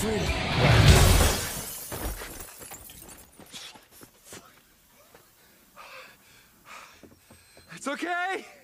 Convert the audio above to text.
free. It's okay!